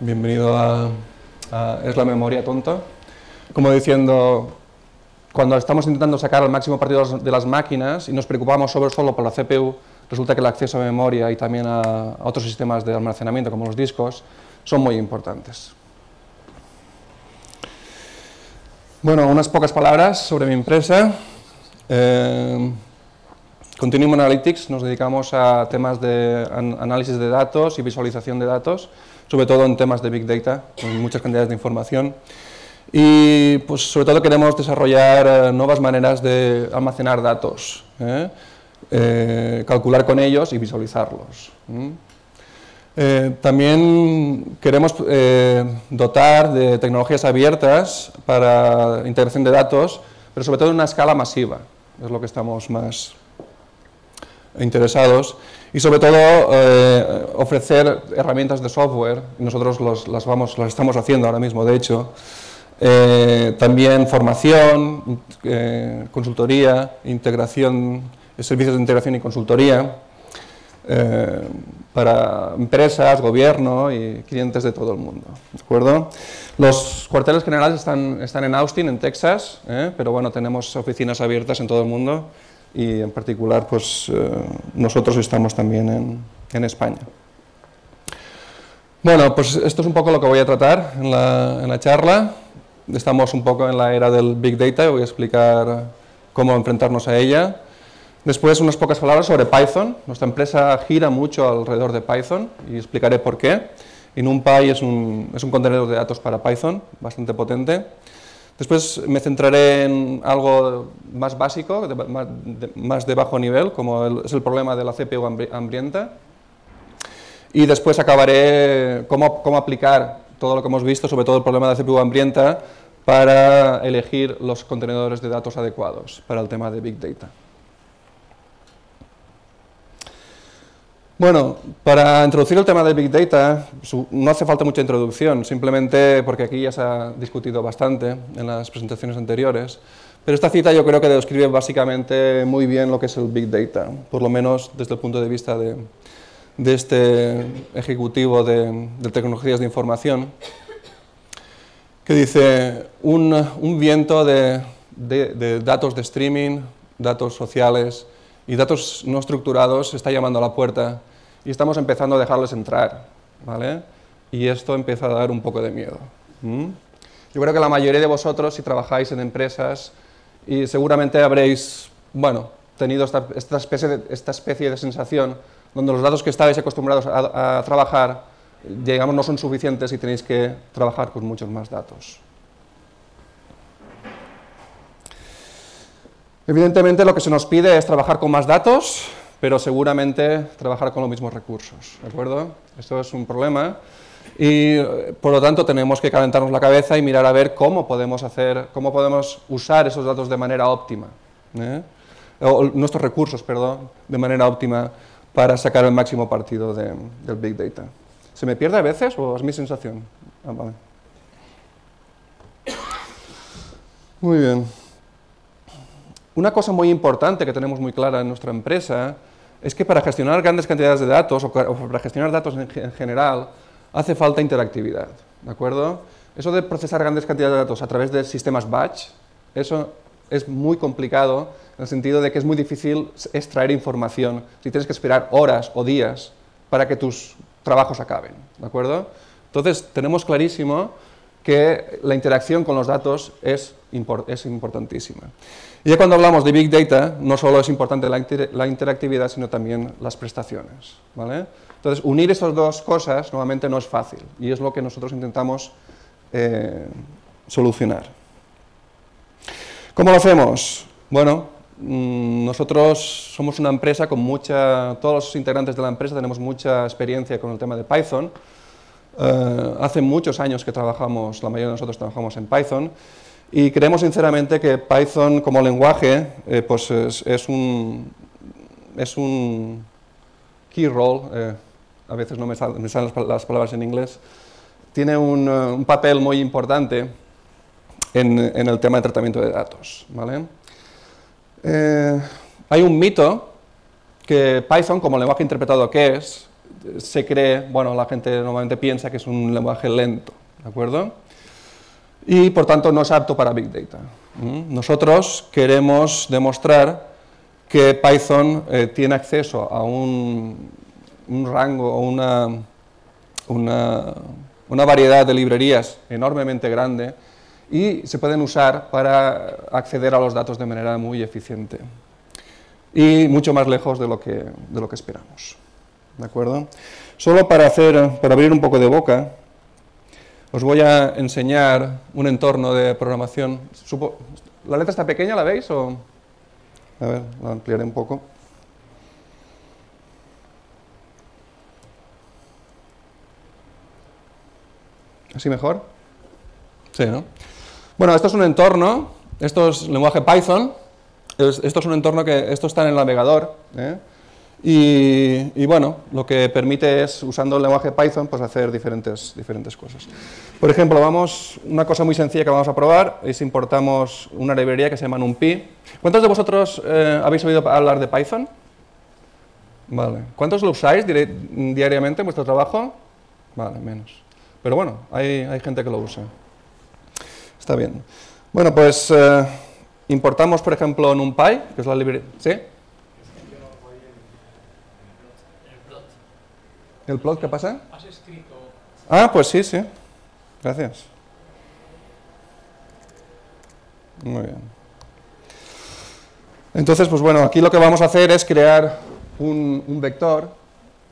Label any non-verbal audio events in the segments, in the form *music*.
Bienvenido a, a Es la memoria tonta. Como diciendo, cuando estamos intentando sacar el máximo partido de las máquinas y nos preocupamos sobre solo por la CPU, resulta que el acceso a memoria y también a, a otros sistemas de almacenamiento como los discos son muy importantes. Bueno, unas pocas palabras sobre mi empresa. Eh, Continuum Analytics nos dedicamos a temas de an análisis de datos y visualización de datos, sobre todo en temas de Big Data, con muchas cantidades de información. Y pues, sobre todo queremos desarrollar eh, nuevas maneras de almacenar datos, ¿eh? Eh, calcular con ellos y visualizarlos. También queremos dotar de tecnologías abiertas para integración de datos, pero sobre todo en una escala masiva, es lo que estamos más interesados, y sobre todo eh, ofrecer herramientas de software, nosotros los, las, vamos, las estamos haciendo ahora mismo, de hecho, eh, también formación, eh, consultoría, integración, servicios de integración y consultoría, eh, para empresas, gobierno y clientes de todo el mundo. ¿de acuerdo? Los cuarteles generales están, están en Austin, en Texas, ¿eh? pero bueno, tenemos oficinas abiertas en todo el mundo y en particular pues, eh, nosotros estamos también en, en, España. Bueno, pues esto es un poco lo que voy a tratar en la, en la charla. Estamos un poco en la era del Big Data y voy a explicar cómo enfrentarnos a ella. Después unas pocas palabras sobre Python. Nuestra empresa gira mucho alrededor de Python y explicaré por qué. Y NumPy es un, es un contenedor de datos para Python, bastante potente. Después me centraré en algo más básico, más, de, bajo nivel, como es el problema de la CPU hambrienta. Y después acabaré cómo, cómo aplicar todo lo que hemos visto, sobre todo el problema de la CPU hambrienta, para elegir los contenedores de datos adecuados para el tema de Big Data. Bueno, para introducir el tema de Big Data, no hace falta mucha introducción, simplemente porque aquí ya se ha discutido bastante en las presentaciones anteriores, pero esta cita yo creo que describe básicamente muy bien lo que es el Big Data, por lo menos desde el punto de vista de, este ejecutivo de, tecnologías de información, que dice un, viento de datos de streaming, datos sociales, y datos no estructurados está llamando a la puerta y estamos empezando a dejarles entrar, ¿vale? Y esto empieza a dar un poco de miedo. Yo creo que la mayoría de vosotros, si trabajáis en empresas, y seguramente habréis, bueno, tenido esta, esta, especie, de, esta especie de sensación donde los datos que estáis acostumbrados a, a trabajar, digamos, no son suficientes y tenéis que trabajar con muchos más datos. Evidentemente lo que se nos pide es trabajar con más datos, pero seguramente trabajar con los mismos recursos, ¿de acuerdo? Esto es un problema y por lo tanto tenemos que calentarnos la cabeza y mirar a ver cómo podemos hacer, cómo podemos usar esos datos de manera óptima, ¿eh? o nuestros recursos, perdón, de manera óptima para sacar el máximo partido de, del Big Data. ¿Se me pierde a veces o es mi sensación? Ah, vale. Muy bien. Una cosa muy importante que tenemos muy clara en nuestra empresa es que para gestionar grandes cantidades de datos o para gestionar datos en general hace falta interactividad, ¿de acuerdo? Eso de procesar grandes cantidades de datos a través de sistemas batch, eso es muy complicado en el sentido de que es muy difícil extraer información si tienes que esperar horas o días para que tus trabajos acaben, ¿de acuerdo? Entonces tenemos clarísimo que la interacción con los datos es, es importantísima. Y ya cuando hablamos de Big Data, no solo es importante la, inter la interactividad, sino también las prestaciones. ¿vale? Entonces, unir esas dos cosas nuevamente no es fácil, y es lo que nosotros intentamos eh, solucionar. ¿Cómo lo hacemos? Bueno, mmm, nosotros somos una empresa con mucha, todos los integrantes de la empresa tenemos mucha experiencia con el tema de Python, Uh, hace muchos años que trabajamos, la mayoría de nosotros trabajamos en Python, y creemos sinceramente que Python como lenguaje eh, pues es, un, es un key role, eh, a veces no me, sal, me salen las, palabras en inglés, tiene un, papel muy importante en, el tema de tratamiento de datos. ¿vale? Eh, hay un mito que Python, como lenguaje interpretado que es, se cree, bueno, la gente normalmente piensa que es un lenguaje lento, ¿de acuerdo? Y por tanto no es apto para Big Data. Nosotros queremos demostrar que Python eh, tiene acceso a un, rango o una, una, una variedad de librerías enormemente grande y se pueden usar para acceder a los datos de manera muy eficiente y mucho más lejos de lo que, de lo que esperamos. ¿De acuerdo? Solo para, hacer, para abrir un poco de boca, os voy a enseñar un entorno de programación. ¿La letra está pequeña, la veis? O... A ver, la ampliaré un poco. ¿Así mejor? Sí, ¿no? Bueno, esto es un entorno, esto es lenguaje Python, esto es un entorno que, esto está en el navegador, ¿eh? Y, bueno, lo que permite es, usando el lenguaje Python, pues hacer diferentes, diferentes cosas. Por ejemplo, vamos, una cosa muy sencilla que vamos a probar es importamos una librería que se llama NumPy. ¿Cuántos de vosotros eh, habéis oído hablar de Python? Vale. ¿Cuántos lo usáis diariamente en vuestro trabajo? Vale, menos. Pero bueno, hay, hay gente que lo usa. Está bien. Bueno, pues... Eh, Importamos, por ejemplo, NumPy, que es la librería... ¿Sí? ¿El plot qué pasa? Has escrito... Ah, pues sí, sí. Gracias. Muy bien. Entonces, pues bueno, aquí lo que vamos a hacer es crear un, vector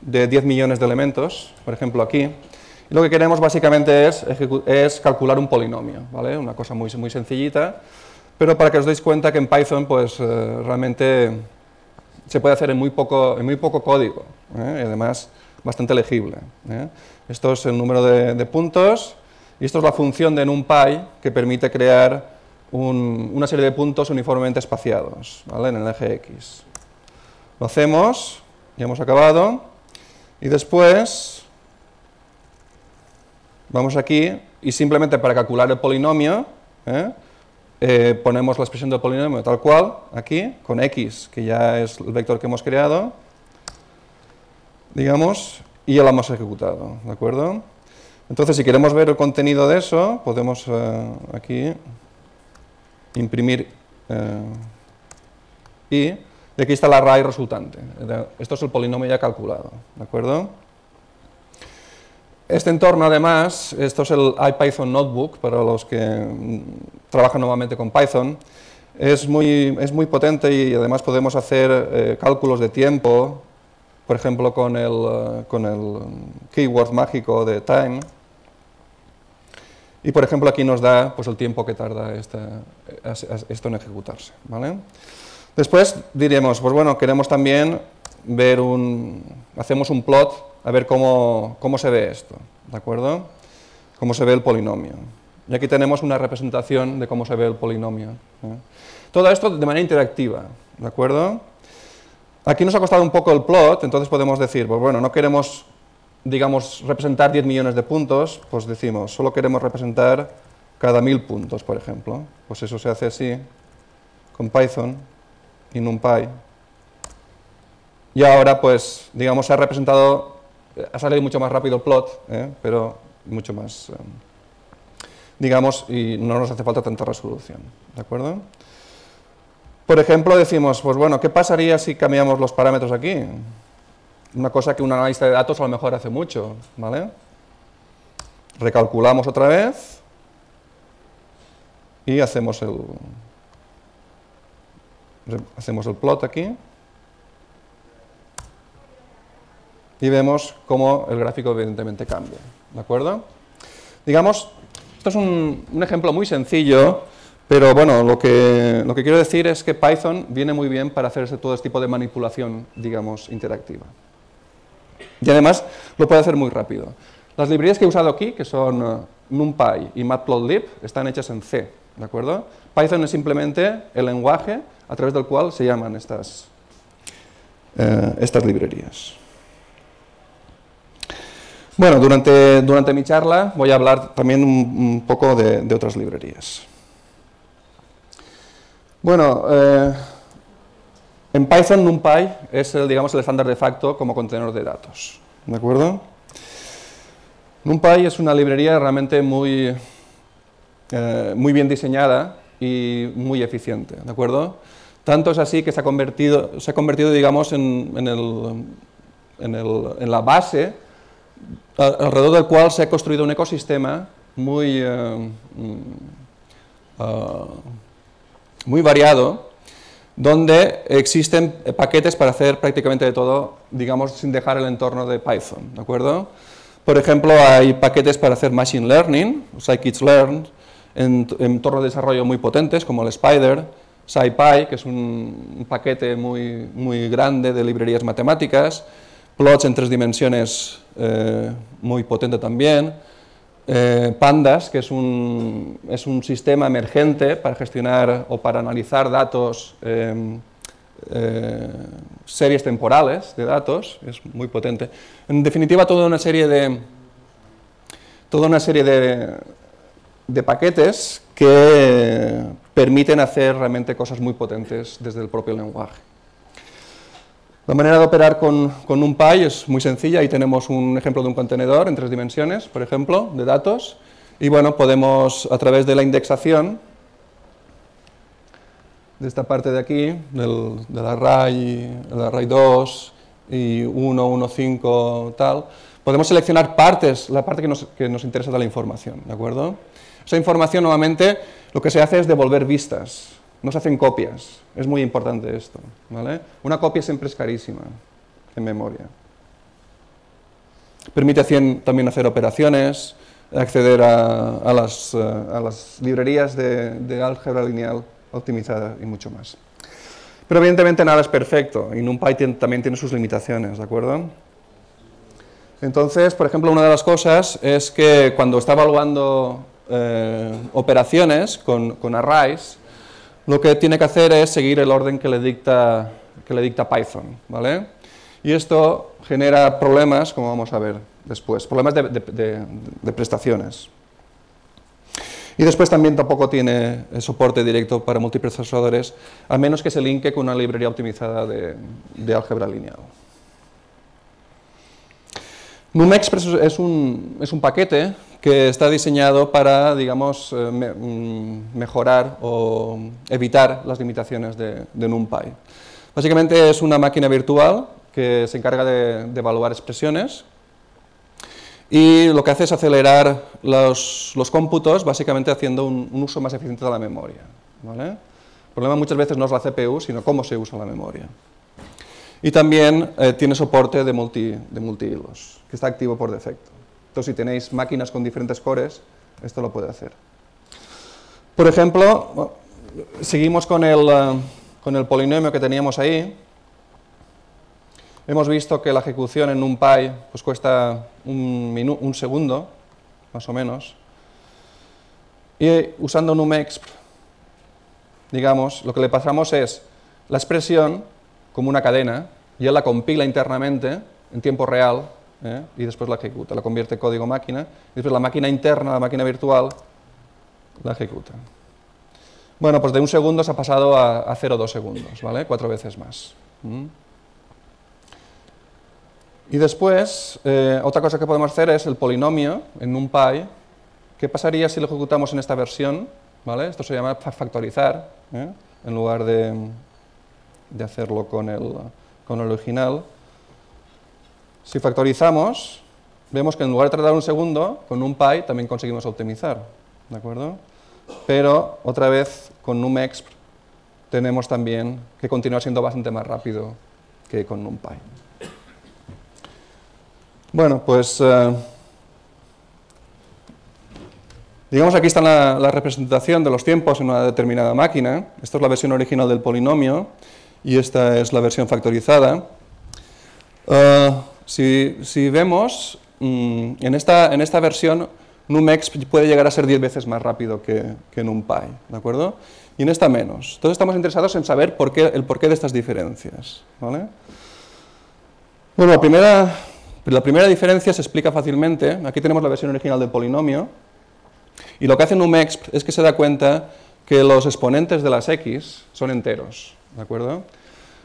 de 10 millones de elementos, por ejemplo aquí. Y lo que queremos básicamente es, es calcular un polinomio, ¿vale? Una cosa muy, muy sencillita pero para que os deis cuenta que en Python pues eh, realmente se puede hacer en muy poco, en muy poco código, ¿eh? y además bastante legible. ¿eh? Esto es el número de, puntos, y esto es la función de NumPy que permite crear una serie de puntos uniformemente espaciados ¿vale? en el eje X. Lo hacemos, ya hemos acabado, y después vamos aquí, y simplemente para calcular el polinomio, eh, ponemos la expresión del polinomio tal cual, aquí, con x, que ya es el vector que hemos creado, digamos, y ya lo hemos ejecutado, ¿de acuerdo? Entonces, si queremos ver el contenido de eso, podemos eh, aquí imprimir eh, y, y aquí está la array resultante. Esto es el polinomio ya calculado, ¿de acuerdo? Este entorno, además, esto es el IPython Notebook, para los que trabajan nuevamente con Python, es muy, es muy potente y además podemos hacer eh, cálculos de tiempo, por ejemplo, con el, eh, con el keyword mágico de time. Y, por ejemplo, aquí nos da pues, el tiempo que tarda esto en ejecutarse. ¿vale? Después diríamos, pues bueno, queremos también ver un, hacemos un plot a ver cómo, se ve esto, ¿de acuerdo? Cómo se ve el polinomio. Y aquí tenemos una representación de cómo se ve el polinomio. ¿eh? Todo esto de manera interactiva, ¿de acuerdo? Aquí nos ha costado un poco el plot, entonces podemos decir, pues bueno, no queremos, digamos, representar 10 millones de puntos, pues decimos, solo queremos representar cada mil puntos, por ejemplo. Pues eso se hace así, con Python y NumPy. Y ahora, pues, digamos, se ha representado ha salido mucho más rápido el plot, ¿eh? pero mucho más, eh, digamos, y no nos hace falta tanta resolución, ¿de acuerdo? Por ejemplo, decimos, pues bueno, ¿qué pasaría si cambiamos los parámetros aquí? Una cosa que un analista de datos a lo mejor hace mucho, ¿vale? Recalculamos otra vez y hacemos el, hacemos el plot aquí. y vemos cómo el gráfico evidentemente cambia. ¿De acuerdo? Digamos, esto es un, ejemplo muy sencillo, pero bueno, lo que, lo que quiero decir es que Python viene muy bien para hacer todo este tipo de manipulación, digamos, interactiva. Y además lo puede hacer muy rápido. Las librerías que he usado aquí, que son uh, NumPy y Matplotlib, están hechas en C, ¿de acuerdo? Python es simplemente el lenguaje a través del cual se llaman estas, eh, estas librerías. Bueno, durante, durante mi charla voy a hablar también un, poco de, otras librerías. Bueno, eh, en Python NumPy es el, digamos, el estándar de facto como contenedor de datos. ¿de acuerdo? NumPy es una librería realmente muy, eh, muy bien diseñada y muy eficiente, ¿de acuerdo? Tanto es así que se ha convertido, se ha convertido digamos, en, el, en, la base alrededor del cual se ha construido un ecosistema muy, eh, mm, ah, muy variado, donde existen paquetes para hacer prácticamente de todo, digamos, sin dejar el entorno de Python, ¿de acuerdo? Por ejemplo, hay paquetes para hacer Machine Learning, Scikit-learn, en entornos de desarrollo muy potentes, como el Spider, SciPy, que es un, paquete muy, muy grande de librerías matemáticas, plots en tres dimensiones eh, muy potente también, eh, Pandas, que es un, es un, sistema emergente para gestionar o para analizar datos, em, eh, series temporales de datos, es muy potente. En definitiva, toda una serie de, toda una serie de, de paquetes que permiten hacer realmente cosas muy potentes desde el propio lenguaje. La manera de operar con, con NumPy es muy sencilla. Ahí tenemos un ejemplo de un contenedor en tres dimensiones, por ejemplo, de datos. Y bueno, podemos, a través de la indexación, de esta parte de aquí, del, del array, el array 2 y 1, 1, 5, tal, podemos seleccionar partes, la parte que nos, que nos interesa de la información, ¿de acuerdo? Esa información, nuevamente, lo que se hace es devolver vistas, no se hacen copias. Es muy importante esto. ¿vale? Una copia siempre es carísima en memoria. Permite también hacer operaciones, acceder a, las, eh, librerías de, álgebra lineal optimizada y mucho más. Pero evidentemente nada es perfecto y NumPy también tiene sus limitaciones, ¿de acuerdo? Entonces, por ejemplo, una de las cosas es que cuando está evaluando eh, operaciones con, arrays, lo que tiene que hacer es seguir el orden que le dicta, que le dicta Python. ¿vale? Y esto genera problemas, como vamos a ver después, problemas de, prestaciones. Y después también tampoco tiene soporte directo para multiprocesadores, a menos que se linke con una librería optimizada de, álgebra lineal. NumExpress es un, es un paquete que está diseñado para, digamos, eh, mm, mejorar o evitar las limitaciones de, NumPy. Básicamente es una máquina virtual que se encarga de, evaluar expresiones y lo que hace es acelerar los, cómputos, básicamente haciendo un, uso más eficiente de la memoria. El problema muchas veces no es la CPU, sino cómo se usa la memoria. Y también eh, tiene soporte de multi, de multi que está activo por defecto. Entonces, si tenéis máquinas con diferentes cores, esto lo puede hacer. Por ejemplo, seguimos con el, eh, polinomio que teníamos ahí. Hemos visto que la ejecución en NumPy pues, cuesta un, un segundo, más o menos. Y usando NumExp, digamos, lo que le pasamos es la expresión como una cadena, y él la compila internamente en tiempo real ¿eh? y después la ejecuta, la convierte en código máquina, y después la máquina interna, la máquina virtual, la ejecuta. Bueno, pues de un segundo se ha pasado a, 0,2 segundos, ¿vale? Cuatro veces más. ¿Mm? Y después, eh, otra cosa que podemos hacer es el polinomio en NumPy. ¿Qué pasaría si lo ejecutamos en esta versión? ¿Vale? Esto se llama factorizar, ¿eh? en lugar de, de hacerlo con el, con el original. Si factorizamos, vemos que en lugar de tardar un segundo, con un también conseguimos optimizar, ¿de acuerdo? Pero, otra vez, con numexp tenemos también que continuar siendo bastante más rápido que con NumPy. Bueno, pues... Eh, digamos aquí está la, representación de los tiempos en una determinada máquina. Esta es la versión original del polinomio y esta es la versión factorizada. Uh, si, vemos, mm, en, esta, en esta versión, NumEx puede llegar a ser 10 veces más rápido que, que NumPy, ¿de acuerdo? Y en esta menos. Entonces estamos interesados en saber el porqué de estas diferencias, ¿vale? Bueno, la primera, la primera diferencia se explica fácilmente. Aquí tenemos la versión original del polinomio. Y lo que hace NumExp es que se da cuenta que los exponentes de las x son enteros, ¿de acuerdo?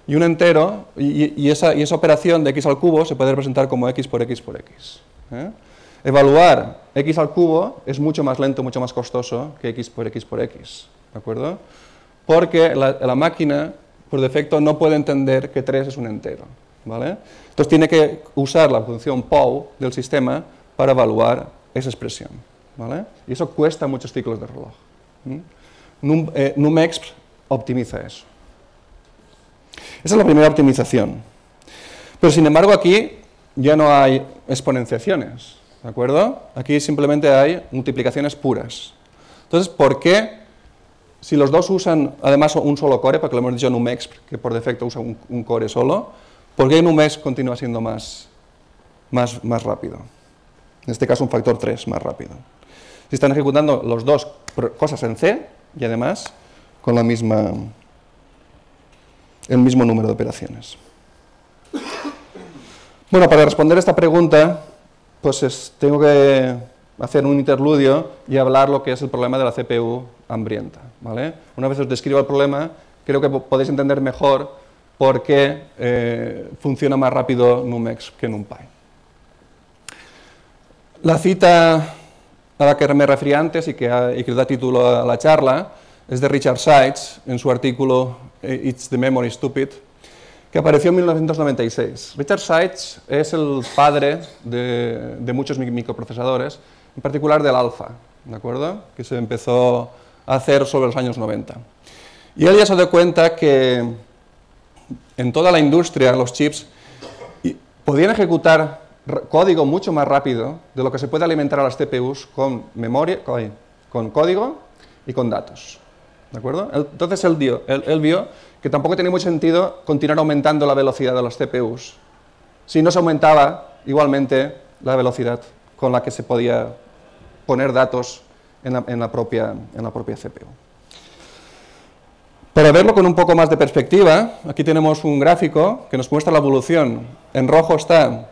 Y un entero, y, esa, operación de x al cubo se puede representar como x por x por x. ¿eh? Evaluar x al cubo es mucho más lento, mucho más costoso que x por x por x, ¿de acuerdo? Porque la, máquina, por defecto, no puede entender que 3 es un entero, ¿vale? Entonces tiene que usar la función POW del sistema para evaluar esa expresión, ¿vale? Y eso cuesta muchos ciclos de reloj. Eh, NumExp optimiza eso. Esa es la primera optimización. Pero sin embargo aquí ya no hay exponenciaciones, ¿de acuerdo? Aquí simplemente hay multiplicaciones puras. Entonces, ¿por qué, si los dos usan además un solo core, porque lo hemos dicho NumExp, que por defecto usa un, core solo, ¿por qué NumExp continúa siendo más, más, más rápido? En este caso un factor 3 más rápido. Si están ejecutando los dos cosas en C y además con la misma, el mismo número de operaciones. Bueno, para responder esta pregunta, pues tengo que hacer un interludio y hablar lo que es el problema de la CPU hambrienta. ¿vale? Una vez os describo el problema, creo que podéis entender mejor por qué eh, funciona más rápido NumEx que NumPy. La cita a la que me refería antes que, y que da título a la charla es de Richard Seitz en su artículo eh, It's the Memory Stupid, que apareció en 1996. Richard Seitz es el padre de, muchos microprocesadores, en particular del alfa, ¿de acuerdo? Que se empezó a hacer sobre los años 90. Y él ya se dio cuenta que en toda la industria los chips podían ejecutar código mucho más rápido de lo que se puede alimentar a las CPUs con memoria, con código y con datos. ¿De acuerdo? Entonces él, vio que tampoco tenía mucho sentido continuar aumentando la velocidad de las CPUs si no se aumentaba igualmente la velocidad con la que se podía poner datos en la, propia, en la propia CPU. Para verlo con un poco más de perspectiva, aquí tenemos un gráfico que nos muestra la evolución. En rojo está,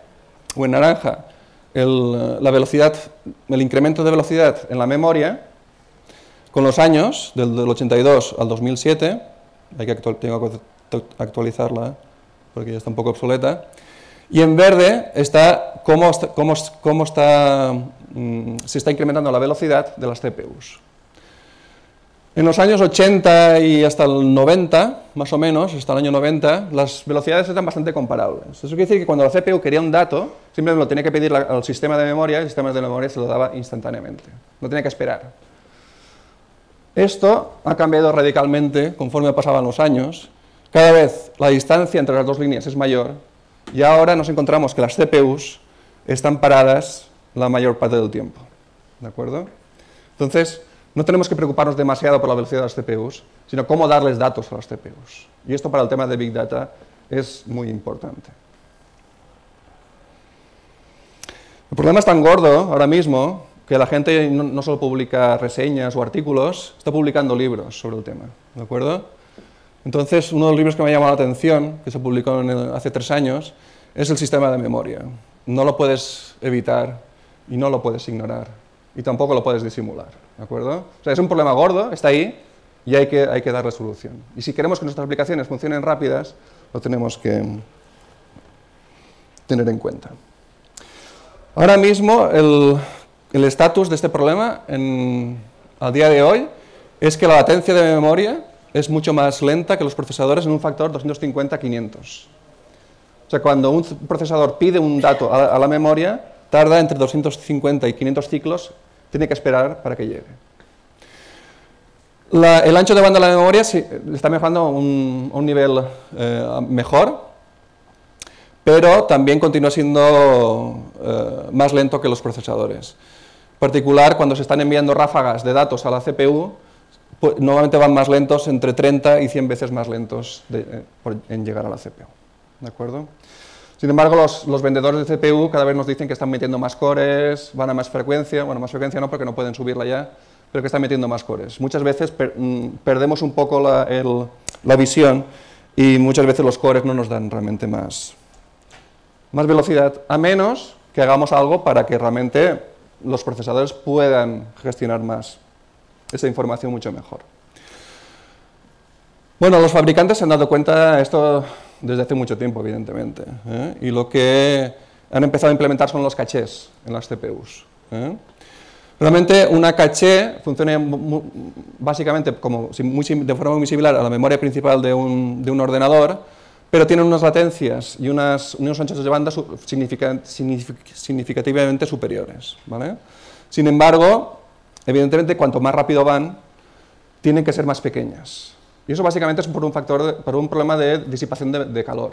o en naranja, la velocidad, el incremento de velocidad en la memoria, con los años, del, 82 al 2007, hay que tengo que actualizarla porque ya está un poco obsoleta, y en verde está cómo, mm, se está incrementando la velocidad de las CPUs. En los años 80 y hasta el 90, más o menos, hasta el año 90, las velocidades eran bastante comparables. Eso quiere decir que cuando la CPU quería un dato, simplemente lo tenía que pedir al sistema de memoria y el sistema de memoria se lo daba instantáneamente. No tenía que esperar. Esto ha cambiado radicalmente conforme pasaban los años. Cada vez la distancia entre las dos líneas es mayor y ahora nos encontramos que las CPUs están paradas la mayor parte del tiempo. ¿De acuerdo? Entonces, no tenemos que preocuparnos demasiado por la velocidad de las CPUs, sino cómo darles datos a las CPUs. Y esto para el tema de Big Data es muy importante. El problema es tan gordo ahora mismo que la gente no, solo publica reseñas o artículos, está publicando libros sobre el tema, ¿de acuerdo? Entonces, uno de los libros que me ha llamado la atención, que se publicó hace tres años, es el sistema de memoria. No lo puedes evitar y no lo puedes ignorar y tampoco lo puedes disimular, ¿de acuerdo? O sea, es un problema gordo, está ahí y hay que, hay que darle solución. Y si queremos que nuestras aplicaciones funcionen rápidas, lo tenemos que tener en cuenta. Ahora mismo, el, el estatus de este problema en, al día de hoy es que la latencia de memoria es mucho más lenta que los procesadores en un factor 250-500. O sea, cuando un procesador pide un dato a la, memoria, tarda entre 250 y 500 ciclos, tiene que esperar para que llegue. el ancho de banda de la memoria está mejorando a un, nivel eh, mejor, pero también continúa siendo eh, más lento que los procesadores particular, cuando se están enviando ráfagas de datos a la CPU, pues, normalmente van más lentos, entre 30 y 100 veces más lentos eh, en llegar a la CPU. ¿De acuerdo? Sin embargo, los, vendedores de CPU cada vez nos dicen que están metiendo más cores, van a más frecuencia, bueno, más frecuencia no porque no pueden subirla ya, pero que están metiendo más cores. Muchas veces mm, perdemos un poco la, la, visión y muchas veces los cores no nos dan realmente más, más velocidad, a menos que hagamos algo para que realmente los procesadores puedan gestionar más esa información mucho mejor. Bueno, los fabricantes se han dado cuenta, esto desde hace mucho tiempo, evidentemente. ¿eh? Y lo que han empezado a implementar son los cachés en las CPUs. ¿eh? Realmente una caché funciona básicamente como, de forma muy similar a la memoria principal de de un ordenador, pero tiene unas latencias y unas, unos anchos de banda significativamente superiores. ¿vale? Sin embargo, evidentemente, cuanto más rápido van, tienen que ser más pequeñas. Y eso básicamente es por un, factor, por un problema de disipación de, calor.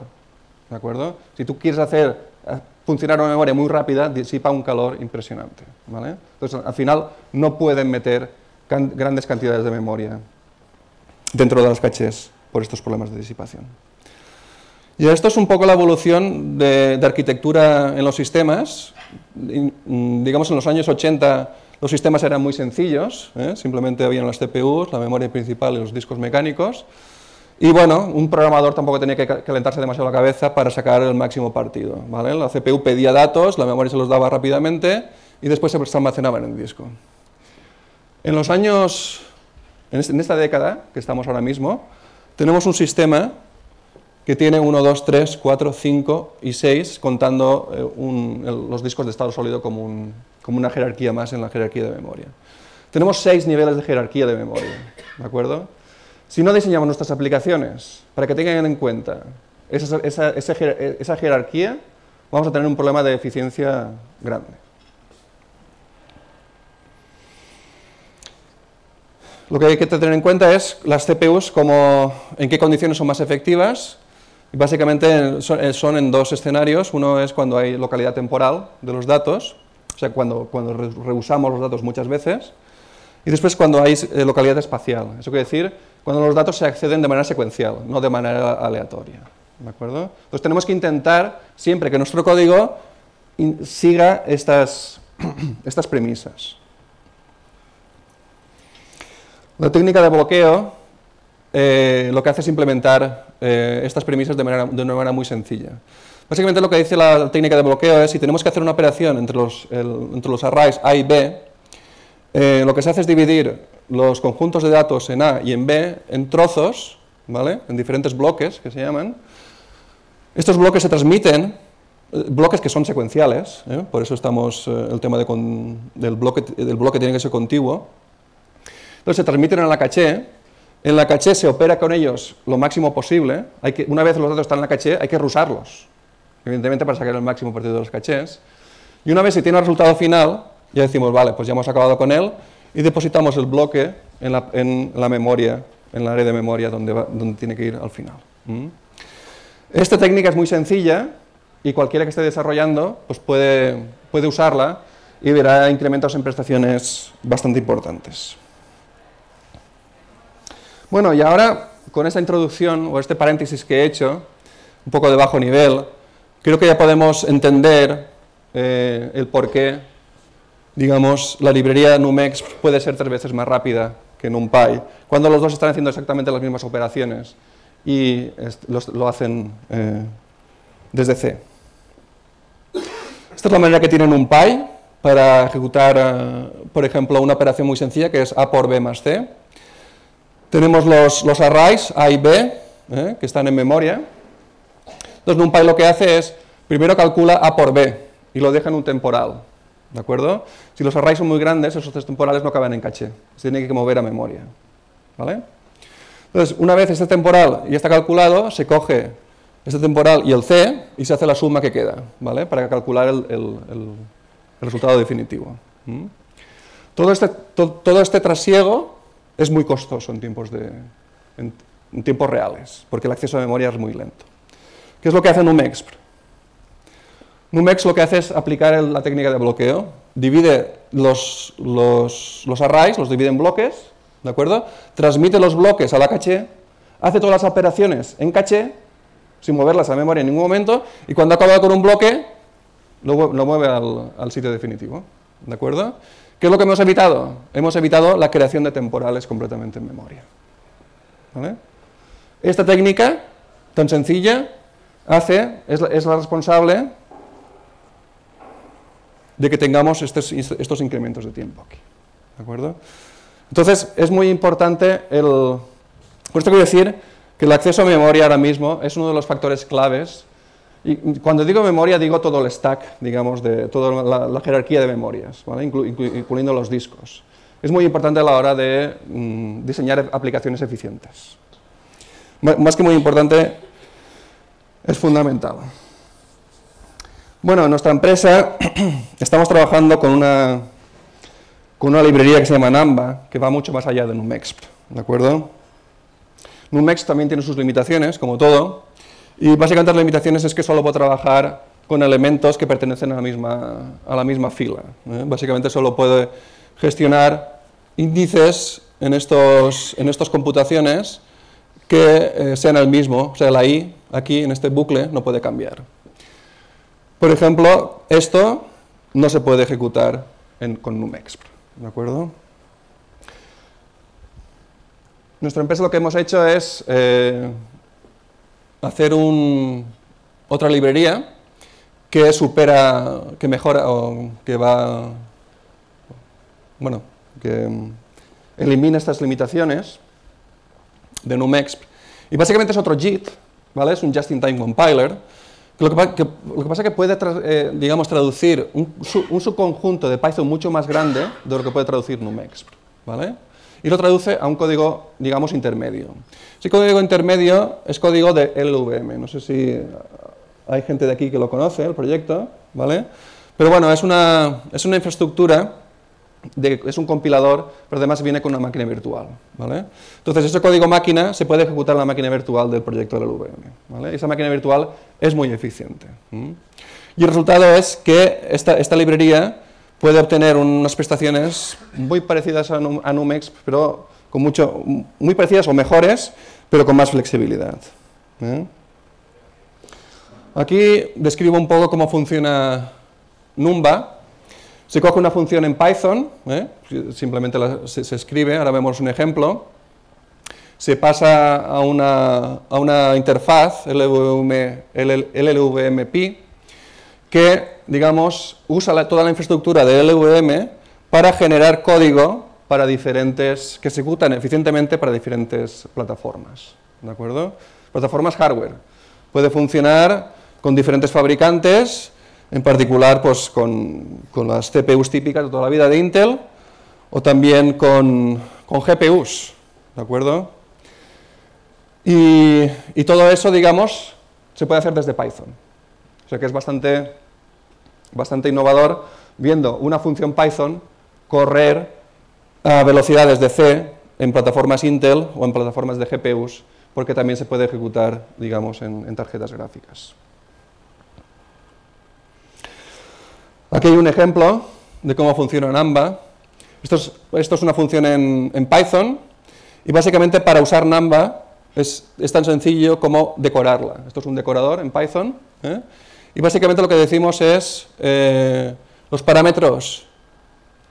¿De acuerdo? Si tú quieres hacer eh, funcionar una memoria muy rápida, disipa un calor impresionante. ¿vale? Entonces, al final, no pueden meter grandes cantidades de memoria dentro de las cachés por estos problemas de disipación. Y esto es un poco la evolución de, arquitectura en los sistemas. Mm, digamos, en los años 80 los sistemas eran muy sencillos, ¿eh? simplemente habían las CPUs, la memoria principal y los discos mecánicos. Y bueno, un programador tampoco tenía que calentarse demasiado la cabeza para sacar el máximo partido. ¿vale? La CPU pedía datos, la memoria se los daba rápidamente y después se almacenaban en el disco. En los años, en esta década que estamos ahora mismo, tenemos un sistema que tiene 1, 2, 3, 4, 5 y 6, contando eh, los discos de estado sólido como, una jerarquía más en la jerarquía de memoria. Tenemos seis niveles de jerarquía de memoria, ¿de acuerdo? Si no diseñamos nuestras aplicaciones para que tengan en cuenta esa, esa jerarquía, vamos a tener un problema de eficiencia grande. Lo que hay que tener en cuenta es las CPUs, como, en qué condiciones son más efectivas básicamente eh, son, en dos escenarios. Uno es cuando hay localidad temporal de los datos, o sea, cuando, cuando reusamos los datos muchas veces. Y después cuando hay eh, localidad espacial. Eso quiere decir cuando los datos se acceden de manera secuencial, no de manera aleatoria. ¿De acuerdo? Entonces tenemos que intentar siempre que nuestro código siga estas, *clears throat* estas premisas. La técnica de bloqueo eh, lo que hace es implementar eh, estas premisas de, una manera muy sencilla. Básicamente lo que dice la técnica de bloqueo es si tenemos que hacer una operación entre los, entre los arrays A y B, eh, lo que se hace es dividir los conjuntos de datos en A y en B en trozos, ¿vale? en diferentes bloques que se llaman. Estos bloques se transmiten, bloques que son secuenciales, por eso estamos, el tema del, bloque, del bloque tiene que ser contiguo. Entonces se transmiten a la caché, en la caché se opera con ellos lo máximo posible. Hay que, una vez los datos están en la caché, hay que rusarlos, evidentemente para sacar el máximo partido de los cachés. Y una vez se tiene el resultado final, ya decimos, vale, pues ya hemos acabado con él, y depositamos el bloque en la, memoria, en la área de memoria donde, donde tiene que ir al final. Esta técnica es muy sencilla y cualquiera que esté desarrollando pues puede, puede usarla y verá incrementos en prestaciones bastante importantes. Bueno, y ahora con esta introducción o este paréntesis que he hecho, un poco de bajo nivel, creo que ya podemos entender eh, el por qué, digamos, la librería Numex puede ser tres veces más rápida que NumPy, cuando los dos están haciendo exactamente las mismas operaciones y lo hacen eh, desde C. Esta es la manera que tiene NumPy para ejecutar, eh, por ejemplo, una operación muy sencilla que es A por B más C. Tenemos los, los arrays A y B, ¿eh? que están en memoria. Entonces NumPy lo que hace es, primero calcula A por B y lo deja en un temporal. ¿De acuerdo? Si los arrays son muy grandes, esos temporales no caben en caché. Se tiene que mover a memoria. ¿Vale? Entonces, una vez este temporal ya está calculado, se coge este temporal y el C y se hace la suma que queda, ¿vale? Para calcular el, el, resultado definitivo. ¿Mm? Todo, este, todo este trasiego es muy costoso en tiempos, de, reales, porque el acceso a memoria es muy lento. ¿Qué es lo que hace NumExp? NumExp lo que hace es aplicar la técnica de bloqueo, divide los, arrays, los divide en bloques, ¿de acuerdo? Transmite los bloques a la caché, hace todas las operaciones en caché, sin moverlas a memoria en ningún momento, y cuando acaba con un bloque, lo, lo mueve al, al sitio definitivo, ¿de acuerdo? ¿Qué es lo que hemos evitado? Hemos evitado la creación de temporales completamente en memoria. Esta técnica, tan sencilla, hace, es, la, responsable de que tengamos estos, incrementos de tiempo aquí. ¿De acuerdo? Entonces, es muy importante el... Por esto quiero decir que el acceso a memoria ahora mismo es uno de los factores claves. Y cuando digo memoria, digo todo el stack, digamos, de toda la, jerarquía de memorias, incluyendo los discos. Es muy importante a la hora de mm, diseñar aplicaciones eficientes. más que muy importante, es fundamental. Bueno, en nuestra empresa *clears throat* estamos trabajando con una, con una librería que se llama Namba, que va mucho más allá de NumExp, ¿de acuerdo? NumExp también tiene sus limitaciones, como todo, y básicamente las limitaciones es que solo puede trabajar con elementos que pertenecen a la misma, a la misma fila. ¿eh? Básicamente solo puede gestionar índices en estos, en estas computaciones que eh, sean el mismo, o sea, la i aquí en este bucle no puede cambiar. Por ejemplo, esto no se puede ejecutar con NumExp, ¿de acuerdo? Nuestra empresa lo que hemos hecho es eh, hacer otra librería que supera, que mejora o que va, bueno, que elimina estas limitaciones de NumExp. Y básicamente es otro JIT, ¿vale? Es un Just-in-Time Compiler. lo, que, pasa es que puede, eh, digamos, traducir un, subconjunto de Python mucho más grande de lo que puede traducir NumExp, ¿vale? Y lo traduce a un código, digamos, intermedio. Ese código intermedio es código de LVM. No sé si hay gente de aquí que lo conoce, el proyecto, ¿vale? Pero bueno, es una, es una infraestructura es un compilador, pero además viene con una máquina virtual. ¿vale? Entonces, ese código máquina se puede ejecutar en la máquina virtual del proyecto del VM. ¿vale? Esa máquina virtual es muy eficiente. Y el resultado es que esta, esta, librería puede obtener unas prestaciones muy parecidas a, NumEx, pero con mucho, muy parecidas o mejores, pero con más flexibilidad. ¿eh? Aquí describo un poco cómo funciona Numba, se coge una función en Python, ¿eh? simplemente se, escribe, ahora vemos un ejemplo, se pasa a una, a una interfaz LLVM, que, digamos, usa toda la infraestructura de LLVM para generar código para diferentes, que se ejecutan eficientemente para diferentes plataformas, ¿de acuerdo? Plataformas hardware. Puede funcionar con diferentes fabricantes, en particular pues, con, las CPUs típicas de toda la vida de Intel, o también con, GPUs, ¿de acuerdo? Y, todo eso, digamos, se puede hacer desde Python. O sea que es bastante, bastante innovador viendo una función Python correr a velocidades de C en plataformas Intel o en plataformas de GPUs, porque también se puede ejecutar, digamos, en tarjetas gráficas. Aquí hay un ejemplo de cómo funciona Namba. Esto es, esto es una función en, Python y básicamente para usar Namba es, tan sencillo como decorarla. Esto es un decorador en Python ¿eh? Y básicamente lo que decimos es eh, los parámetros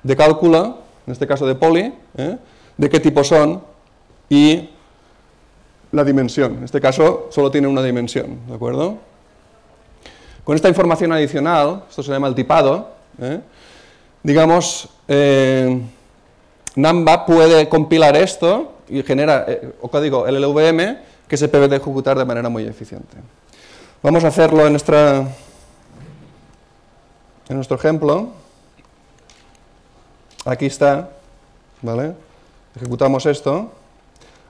de cálculo, en este caso de poly, ¿eh? de qué tipo son y la dimensión. En este caso solo tiene una dimensión, ¿de acuerdo? Con esta información adicional, esto se llama el tipado, ¿eh? digamos, Namba puede compilar esto y genera eh, código LLVM que se puede ejecutar de manera muy eficiente. Vamos a hacerlo en, nuestra, en nuestro ejemplo. Aquí está, ¿vale? Ejecutamos esto.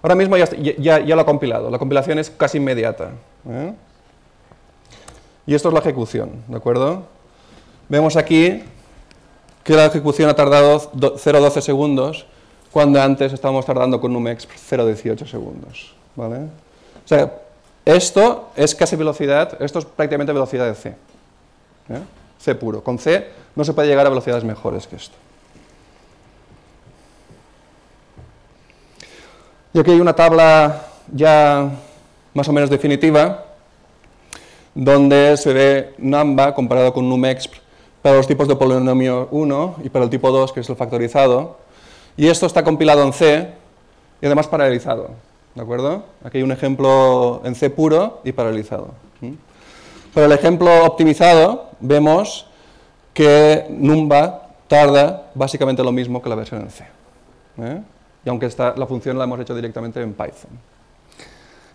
Ahora mismo ya, ya, ya lo ha compilado, la compilación es casi inmediata. ¿eh? Y esto es la ejecución, ¿de acuerdo? Vemos aquí que la ejecución ha tardado 0,12 segundos, cuando antes estábamos tardando con NumEx 0,18 segundos, ¿vale? O sea, esto es casi velocidad, esto es prácticamente velocidad de C, ¿eh? C puro. Con C no se puede llegar a velocidades mejores que esto. Y aquí hay una tabla ya más o menos definitiva, donde se ve Namba comparado con NumExp para los tipos de polinomio 1 y para el tipo 2, que es el factorizado. Y esto está compilado en C y además paralelizado. ¿De acuerdo? Aquí hay un ejemplo en C puro y paralelizado. Para el ejemplo optimizado vemos que Numba tarda básicamente lo mismo que la versión en C. ¿eh? Y aunque esta, la función la hemos hecho directamente en Python.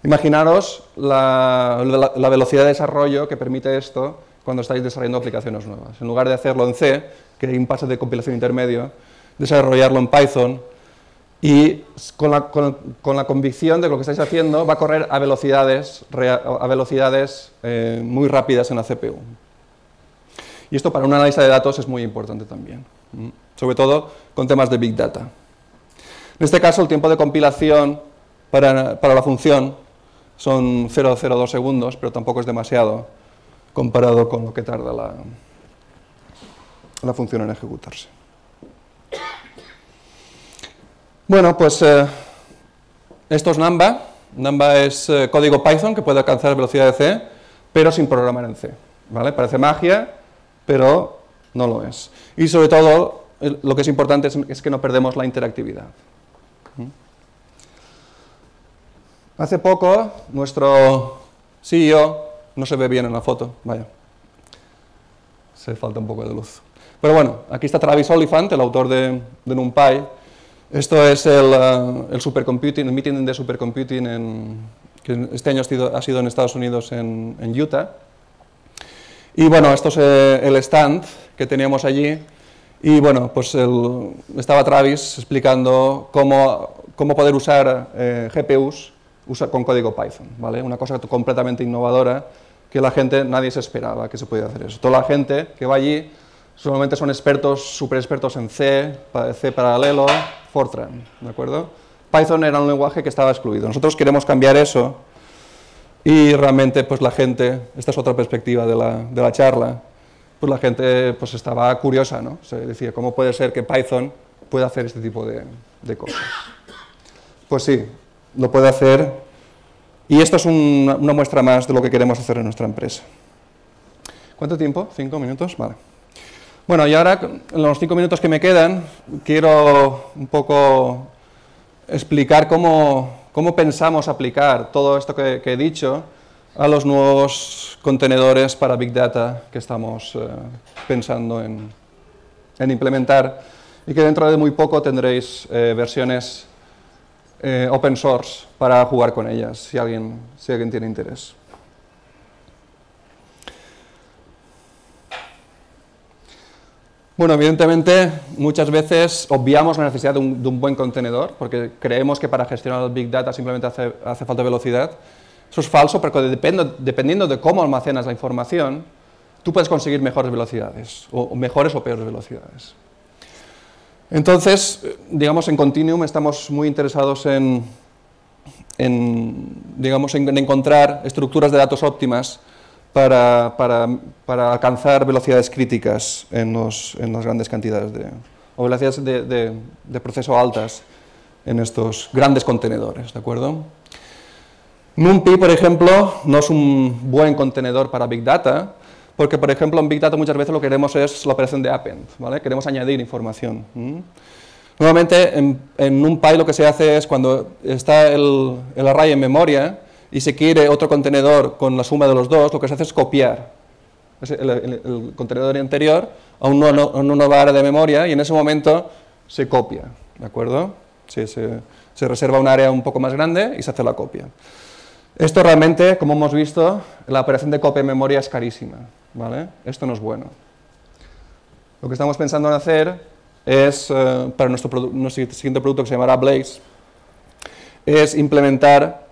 Imaginaros la, velocidad de desarrollo que permite esto cuando estáis desarrollando aplicaciones nuevas. En lugar de hacerlo en C, que hay un paso de compilación intermedio, desarrollarlo en Python y con la, convicción de que lo que estáis haciendo va a correr a velocidades, a velocidades eh, muy rápidas en la CPU. Y esto para un análisis de datos es muy importante también, sobre todo con temas de Big Data. En este caso, el tiempo de compilación para, la función son 0,02 segundos, pero tampoco es demasiado comparado con lo que tarda la, la función en ejecutarse. Bueno, pues eh, esto es Namba. Namba es eh, código Python que puede alcanzar velocidad de C, pero sin programar en C. ¿vale? Parece magia, pero no lo es. Y sobre todo, lo que es importante es, que no perdemos la interactividad. ¿Mm? Hace poco, nuestro CEO, no se ve bien en la foto, vaya, se falta un poco de luz. Pero bueno, aquí está Travis Oliphant, el autor de, de NumPy, esto es el, uh, el, supercomputing, el meeting de supercomputing en, que este año ha sido, ha sido en Estados Unidos, en, en, Utah. Y bueno, esto es eh, el stand que teníamos allí. Y bueno, pues el, estaba Travis explicando cómo, cómo poder usar eh, GPUs usa, con código Python, ¿vale? Una cosa completamente innovadora que la gente, nadie se esperaba que se pudiera hacer eso. Toda la gente que va allí solamente son expertos, super expertos en C, C paralelo, Fortran, ¿de acuerdo? Python era un lenguaje que estaba excluido. Nosotros queremos cambiar eso y realmente pues la gente, esta es otra perspectiva de la, de la charla, pues la gente pues estaba curiosa, ¿no? Se decía, ¿cómo puede ser que Python pueda hacer este tipo de, de cosas? Pues sí, lo puede hacer y esto es una muestra más de lo que queremos hacer en nuestra empresa. ¿Cuánto tiempo? ¿Cinco minutos? Vale. Bueno, y ahora, en los cinco minutos que me quedan, quiero un poco explicar cómo, pensamos aplicar todo esto que, he dicho a los nuevos contenedores para Big Data que estamos eh, pensando en, implementar y que dentro de muy poco tendréis eh, versiones eh, open source para jugar con ellas, si alguien, si alguien tiene interés. Bueno, evidentemente muchas veces obviamos la necesidad de un, buen contenedor, porque creemos que para gestionar el Big Data simplemente hace, falta velocidad. Eso es falso, porque dependiendo de cómo almacenas la información, tú puedes conseguir mejores velocidades, o, mejores o peores velocidades. Entonces, digamos, en Continuum estamos muy interesados en, digamos, en encontrar estructuras de datos óptimas para, para, para alcanzar velocidades críticas en, los, en, las grandes cantidades de, o velocidades de, de, de, proceso altas en estos grandes contenedores, ¿de acuerdo? NumPy, por ejemplo, no es un buen contenedor para Big Data, porque, por ejemplo, en Big Data muchas veces lo que queremos es la operación de append, ¿vale? Queremos añadir información. Nuevamente, en, en NumPy lo que se hace es cuando está el, el array en memoria, y se quiere otro contenedor con la suma de los dos, lo que se hace es copiar el, contenedor anterior a, un, nueva área de memoria y en ese momento se copia, ¿de acuerdo? se, se, reserva un área un poco más grande y se hace la copia. Esto realmente, como hemos visto, la operación de copia de memoria es carísima, ¿vale? Esto no es bueno. Lo que estamos pensando en hacer es, eh, para nuestro, nuestro siguiente producto que se llamará Blaze, es implementar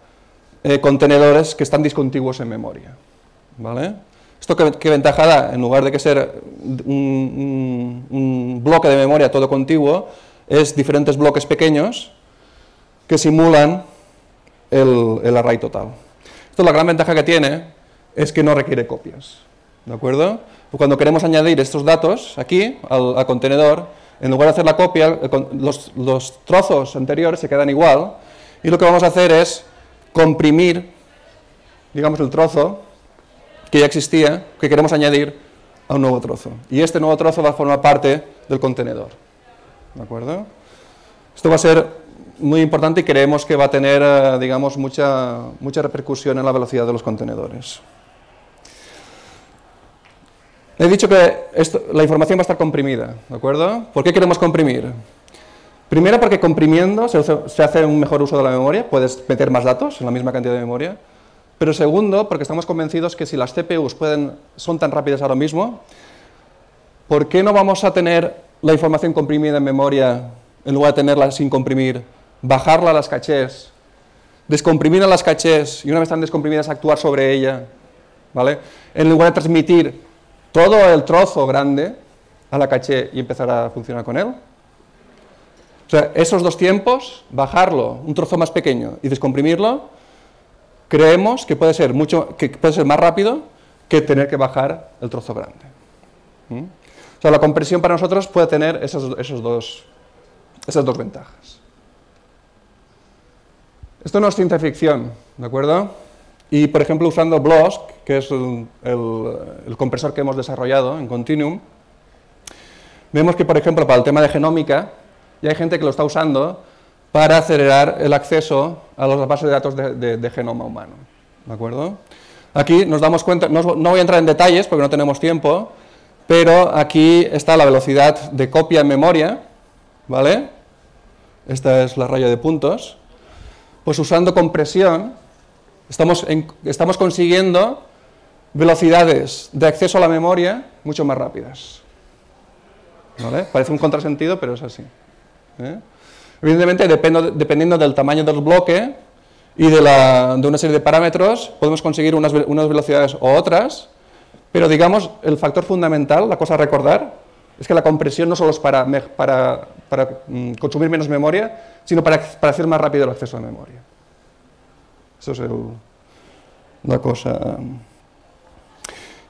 eh, contenedores que están discontiguos en memoria. ¿vale? ¿Esto qué, ventaja da? En lugar de que ser un, bloque de memoria todo contiguo, es diferentes bloques pequeños que simulan el, array total. Esto la gran ventaja que tiene es que no requiere copias. ¿De acuerdo? Cuando queremos añadir estos datos aquí al, contenedor, en lugar de hacer la copia, los, los, trozos anteriores se quedan igual y lo que vamos a hacer es comprimir, digamos, el trozo que ya existía, que queremos añadir a un nuevo trozo. Y este nuevo trozo va a formar parte del contenedor. ¿De acuerdo? Esto va a ser muy importante y creemos que va a tener, eh, digamos, mucha, mucha repercusión en la velocidad de los contenedores. He dicho que esto, la información va a estar comprimida, ¿de acuerdo? ¿Por qué queremos comprimir? Primero porque comprimiendo se hace, un mejor uso de la memoria, puedes meter más datos en la misma cantidad de memoria. Pero segundo, porque estamos convencidos que si las CPUs son tan rápidas ahora mismo, ¿por qué no vamos a tener la información comprimida en memoria en lugar de tenerla sin comprimir, bajarla a las cachés, descomprimir a las cachés y una vez están descomprimidas actuar sobre ella, ¿vale? En lugar de transmitir todo el trozo grande a la caché y empezar a funcionar con él. O sea, esos dos tiempos, bajarlo, un trozo más pequeño y descomprimirlo, creemos que puede ser, mucho, que puede ser más rápido que tener que bajar el trozo grande. ¿Mm? O sea, la compresión para nosotros puede tener esos, esos dos, esas dos ventajas. Esto no es ciencia ficción, ¿de acuerdo? Y, por ejemplo, usando BLOSK, que es el, el, compresor que hemos desarrollado en Continuum, vemos que, por ejemplo, para el tema de genómica, ya hay gente que lo está usando para acelerar el acceso a las bases de datos de, genoma humano. ¿De acuerdo? Aquí nos damos cuenta, no, voy a entrar en detalles porque no tenemos tiempo, pero aquí está la velocidad de copia en memoria, ¿vale? Esta es la raya de puntos. Pues usando compresión, estamos, estamos consiguiendo velocidades de acceso a la memoria mucho más rápidas. ¿Vale? Parece un contrasentido, pero es así. ¿Eh? Evidentemente, dependiendo del tamaño del bloque y de, una serie de parámetros, podemos conseguir unas, velocidades o otras, pero digamos, el factor fundamental, la cosa a recordar, es que la compresión no solo es para, mm, consumir menos memoria, sino para, hacer más rápido el acceso a la memoria. Eso es la cosa.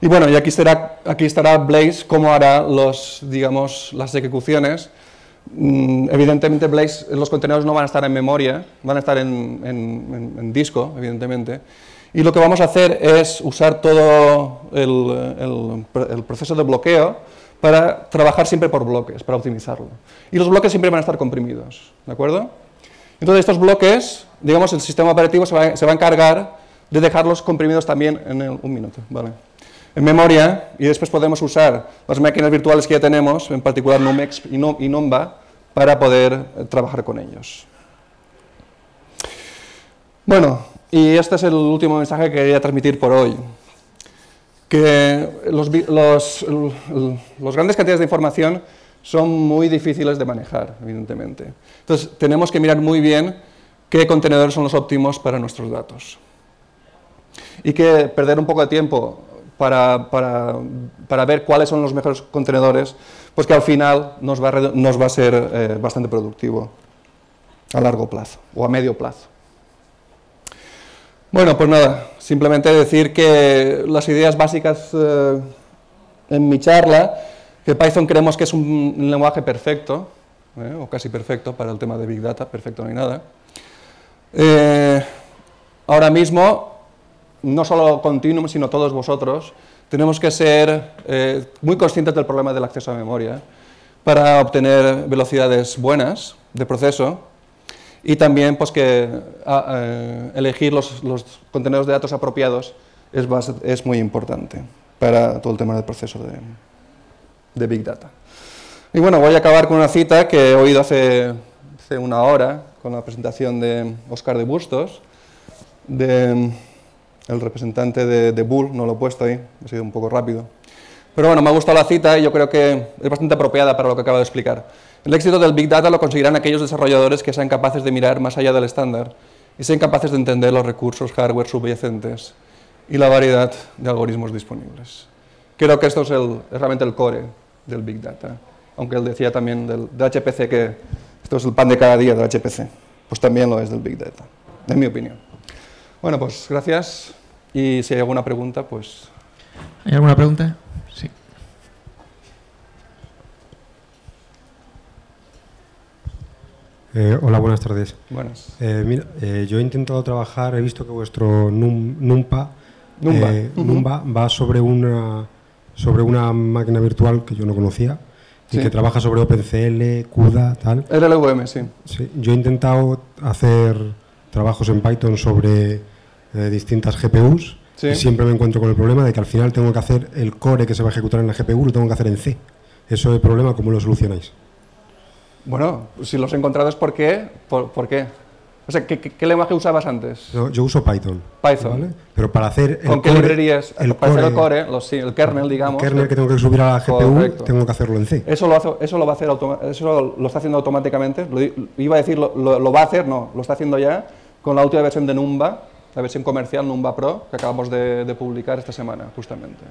Y bueno, y aquí estará, aquí estará Blaze cómo hará los, digamos, las ejecuciones evidentemente, Blaze, los contenedores no van a estar en memoria, van a estar en, disco, evidentemente. Y lo que vamos a hacer es usar todo el, proceso de bloqueo para trabajar siempre por bloques, para optimizarlo. Y los bloques siempre van a estar comprimidos, ¿de acuerdo? Entonces, estos bloques, digamos, el sistema operativo se va, a encargar de dejarlos comprimidos también en un minuto, ¿vale? En memoria, y después podemos usar las máquinas virtuales que ya tenemos, en particular Numex y, Numba, para poder eh, trabajar con ellos. Bueno, y este es el último mensaje que quería transmitir por hoy. Que los, grandes cantidades de información son muy difíciles de manejar, evidentemente. Entonces, tenemos que mirar muy bien qué contenedores son los óptimos para nuestros datos. Y que perder un poco de tiempo para, para, ver cuáles son los mejores contenedores, pues que al final nos va a, nos va a ser eh, bastante productivo a largo plazo o a medio plazo. Bueno, pues nada, simplemente decir que las ideas básicas eh, en mi charla, que Python creemos que es un lenguaje perfecto, eh, o casi perfecto para el tema de Big Data, perfecto no hay nada. ahora mismo no solo Continuum, sino todos vosotros, tenemos que ser eh, muy conscientes del problema del acceso a memoria para obtener velocidades buenas de proceso y también pues, que elegir los, contenedores de datos apropiados es, es, muy importante para todo el tema del proceso de, de, Big Data. Y bueno, voy a acabar con una cita que he oído hace, hace una hora con la presentación de Oscar de Bustos, de el representante de, Bull, no lo he puesto ahí, ha sido un poco rápido. Pero bueno, me ha gustado la cita y yo creo que es bastante apropiada para lo que acabo de explicar. El éxito del Big Data lo conseguirán aquellos desarrolladores que sean capaces de mirar más allá del estándar y sean capaces de entender los recursos hardware subyacentes y la variedad de algoritmos disponibles. Creo que esto es, realmente el core del Big Data, aunque él decía también del, del HPC que esto es el pan de cada día del HPC, pues también lo es del Big Data, en mi opinión. Bueno, pues gracias. Y si hay alguna pregunta, pues... ¿Hay alguna pregunta? Sí. Eh, hola, buenas tardes. Buenas. Eh, mira, eh, yo he intentado trabajar, he visto que vuestro NumPa Numba. va sobre una, sobre una máquina virtual que yo no conocía y que trabaja sobre OpenCL, CUDA, tal. RLVM, sí. sí. Yo he intentado hacer trabajos en Python sobre de distintas GPUs y siempre me encuentro con el problema de que al final tengo que hacer el core que se va a ejecutar en la GPU, lo tengo que hacer en C. Eso es el problema, ¿cómo lo solucionáis? Bueno, si los he encontrado es porque, por, ¿por qué? O sea, ¿qué, qué, lenguaje usabas antes? yo uso Python. Python. ¿vale? Pero para hacer el ¿Con qué librerías? El para core, hacer el core, los, sí, el kernel, digamos. El kernel que tengo que subir a la GPU, tengo que hacerlo en C. Eso lo, hace, eso lo va a hacer eso lo está haciendo automáticamente. Lo, iba a decir, lo, lo, va a hacer, no, lo está haciendo ya con la última versión de Numba, la versión comercial Numba Pro, que acabamos de, de publicar esta semana, justamente.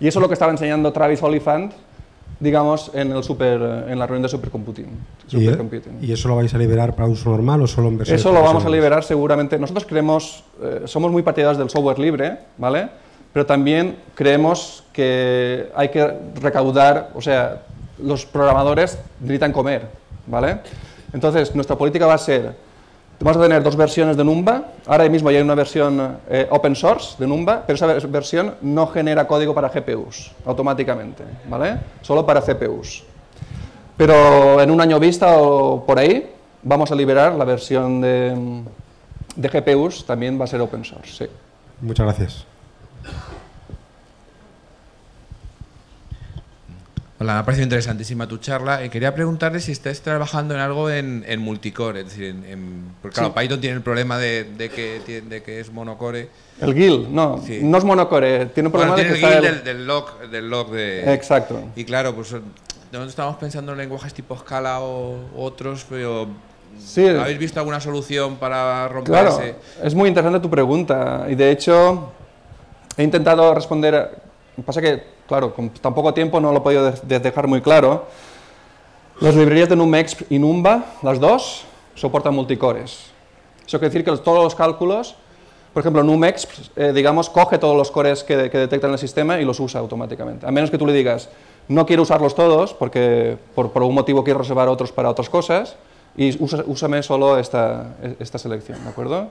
Y eso es lo que estaba enseñando Travis Oliphant digamos, en, el super, en la reunión de supercomputing. ¿Y, eso lo vais a liberar para uso normal o solo en versión? Eso lo vamos a liberar seguramente. Nosotros creemos, eh, somos muy partidarios del software libre, ¿vale? Pero también creemos que hay que recaudar, o sea, los programadores necesitan comer, ¿vale? Entonces, nuestra política va a ser Vamos a tener dos versiones de Numba. Ahora mismo ya hay una versión eh, open source de Numba, pero esa versión no genera código para GPUs automáticamente, ¿vale? Solo para CPUs. Pero en un año vista o por ahí vamos a liberar la versión de, de GPUs, también va a ser open source, sí. Muchas gracias. Hola, me ha parecido interesantísima tu charla. Eh, quería preguntarle si estás trabajando en algo en, multicore, es decir, en, porque claro, Python tiene el problema de, que, de que es monocore. El GIL, no, no es monocore, tiene un problema de que el GIL del, del, log, del log de... Exacto. Y claro, pues de estamos pensando en lenguajes tipo Scala o otros, pero sí. ¿habéis visto alguna solución para romper claro, es muy interesante tu pregunta y de hecho he intentado responder, pasa que claro, con tan poco tiempo no lo he podido dejar muy claro. Las librerías de NumExp y Numba, las dos, soportan multicores. Eso quiere decir que todos los cálculos, por ejemplo, NumExp, eh, digamos, coge todos los cores que, detecta en el sistema y los usa automáticamente. A menos que tú le digas, no quiero usarlos todos porque por, por algún motivo quiero reservar otros para otras cosas y úsame solo esta, esta selección, ¿de acuerdo?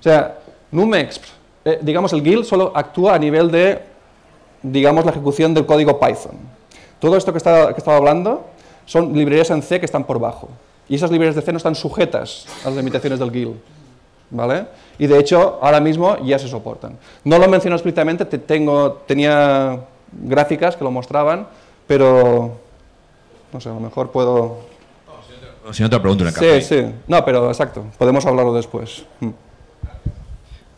O sea, NumExp, eh, digamos, el guild solo actúa a nivel de digamos, la ejecución del código Python. Todo esto que he que estado hablando son librerías en C que están por bajo. Y esas librerías de C no están sujetas a las limitaciones del GIL. ¿Vale? Y de hecho, ahora mismo ya se soportan. No lo menciono explícitamente, tengo, tenía gráficas que lo mostraban, pero no sé, a lo mejor puedo... si no te pregunto en el café. Sí, sí. No, pero exacto, podemos hablarlo después. Mm.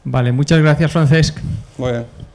Vale, muchas gracias, Francesc. Muy bien.